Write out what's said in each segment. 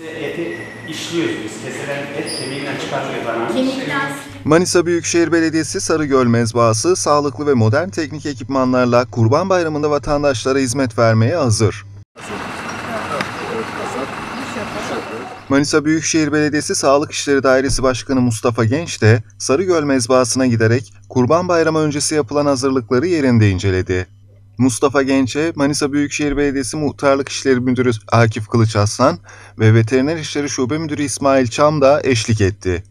Eti işliyoruz biz. Kesilen et kemiğinden çıkarılıyor bana. Kemikten Manisa Büyükşehir Belediyesi Sarıgöl Mezbahası sağlıklı ve modern teknik ekipmanlarla Kurban Bayramı'nda vatandaşlara hizmet vermeye hazır. Manisa Büyükşehir Belediyesi Sağlık İşleri Dairesi Başkanı Mustafa Genç de Sarıgöl Mezbahası'na giderek Kurban Bayramı öncesi yapılan hazırlıkları yerinde inceledi. Mustafa Genç'e Manisa Büyükşehir Belediyesi Muhtarlık İşleri Müdürü Akif Kılıç Aslan ve Veteriner İşleri Şube Müdürü İsmail Çam da eşlik etti.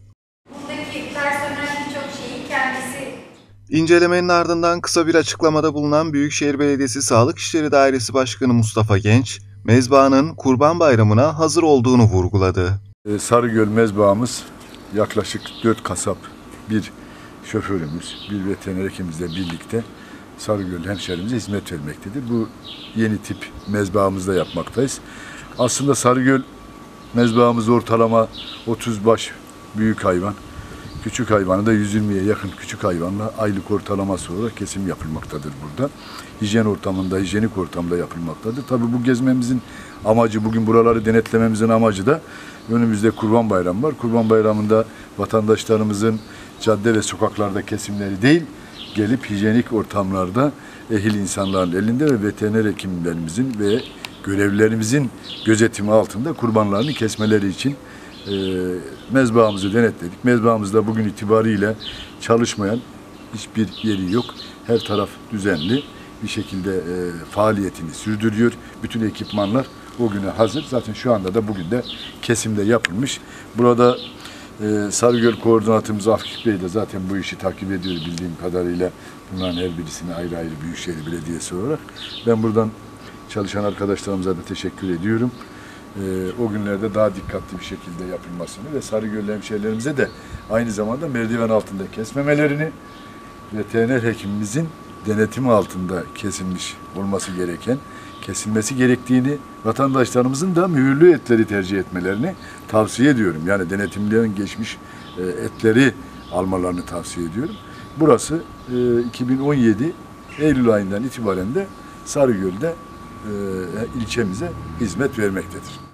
buradaki personel birçok şeyi kendisi İncelemenin ardından kısa bir açıklamada bulunan Büyükşehir Belediyesi Sağlık İşleri Dairesi Başkanı Mustafa Genç, mezbahanın Kurban Bayramı'na hazır olduğunu vurguladı. Ee, Sarıgöl mezbahımız yaklaşık 4 kasap, bir şoförümüz, bir veteriner hekimimizle birlikte Sarıgöl hemşerimize hizmet vermektedir. Bu yeni tip mezbahımızda yapmaktayız. Aslında Sarıgöl mezbahımız ortalama 30 baş büyük hayvan, küçük hayvanı da 120'ye yakın küçük hayvanla aylık ortalaması olarak kesim yapılmaktadır burada. Hijyen ortamında, hijyenik ortamda yapılmaktadır. Tabii bu gezmemizin amacı, bugün buraları denetlememizin amacı da önümüzde Kurban Bayramı var. Kurban Bayramı'nda vatandaşlarımızın cadde ve sokaklarda kesimleri değil, gelip hijyenik ortamlarda ehil insanların elinde ve veteriner hekimlerimizin ve görevlilerimizin gözetimi altında kurbanlarını kesmeleri için e, mezbahımızı denetledik. Mezbahımızda bugün itibariyle çalışmayan hiçbir yeri yok. Her taraf düzenli bir şekilde e, faaliyetini sürdürüyor. Bütün ekipmanlar o güne hazır. Zaten şu anda da bugün de kesimde yapılmış. Burada e, Sarıgöl koordinatımız Afif Bey de zaten bu işi takip ediyor bildiğim kadarıyla. Bunların her birisini ayrı ayrı Büyükşehir Belediyesi olarak. Ben buradan çalışan arkadaşlarımıza da teşekkür ediyorum. Ee, o günlerde daha dikkatli bir şekilde yapılmasını ve Sarıgöl hemşehrilerimize de aynı zamanda merdiven altında kesmemelerini veteriner hekimimizin denetimi altında kesilmiş olması gereken, kesilmesi gerektiğini vatandaşlarımızın da mühürlü etleri tercih etmelerini tavsiye ediyorum. Yani denetimlerin geçmiş e, etleri almalarını tavsiye ediyorum. Burası e, 2017 Eylül ayından itibaren de Sarıgöl'de e, ilçemize hizmet vermektedir.